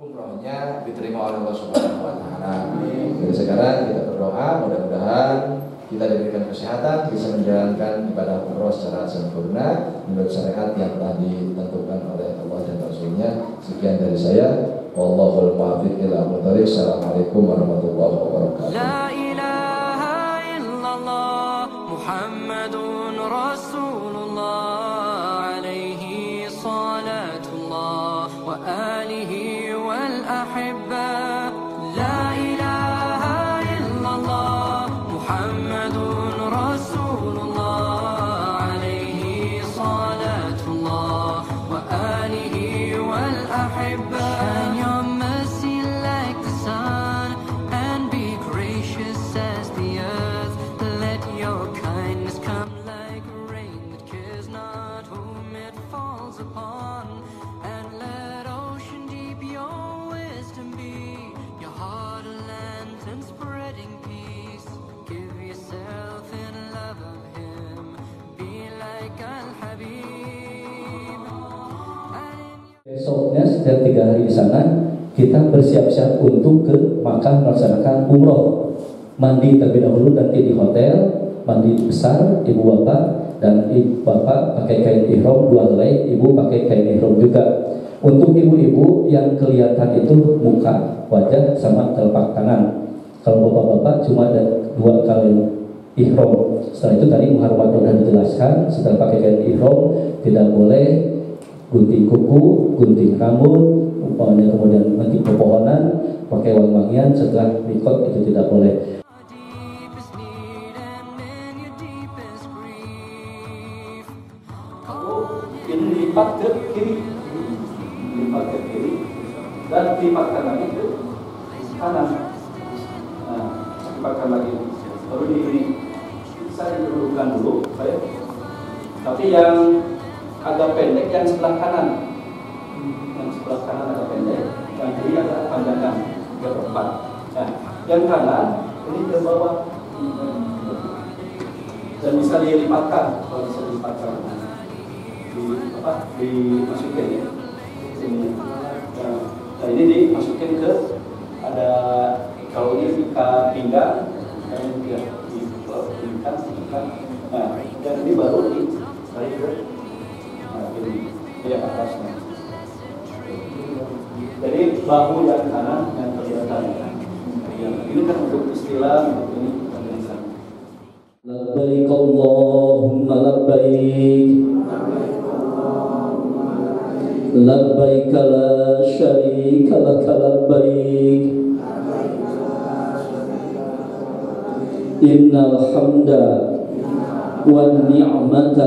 umrohnya diterima oleh Allah Subhanahu wa taala. Jadi sekarang kita berdoa mudah-mudahan kita diberikan kesehatan bisa menjalankan ibadah umroh secara sempurna menurut syariat yang telah ditentukan oleh Allah dan Rasulnya. Sekian dari saya. Wallahul muwaffiq ila Assalamualaikum warahmatullahi wabarakatuh. Besoknya setiap tiga hari di sana kita bersiap-siap untuk ke Makkah melaksanakan umroh. Mandi terlebih dahulu nanti di hotel, mandi besar, ibu bapak dan ibu bapak pakai kain ihram dua helai, ibu pakai kain ihram juga. Untuk ibu-ibu yang kelihatan itu muka, wajah sama telapak tangan. Kalau bapak-bapak cuma ada dua kali ihram. Setelah itu tadi Muhammad sudah dijelaskan, setelah pakai kain ihram tidak boleh gunting kuku, gunting rambut, umpamanya kemudian nanti pepohonan, pakai wangi-wangian setelah mikot itu tidak boleh. lipat ke kiri, lipat ke kiri, dan lipatkan lagi ke kanan. Nah, lipatkan lagi. Baru di ini saya dudukkan dulu, baik. Tapi yang agak pendek yang sebelah kanan, yang sebelah kanan agak pendek, yang kiri agak panjangkan, agak empat. Nah, yang kanan ini ke bawah. Dan bisa dilipatkan, kalau bisa dilipatkan. Di apa dimasukin. Ya. Sini nah, ini dimasukin dia atasnya jadi bahu yang kanan yang kelihatan yang ini kan untuk istilah untuk ini penjelasan labbaik Allahumma labbaik لبيك لا شريك لك لبيك إن الحمد والنعمة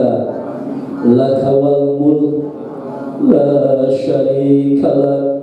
لك والملك لا شريك لك